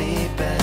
sleep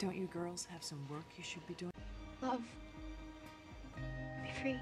Don't you girls have some work you should be doing? Love. Be free.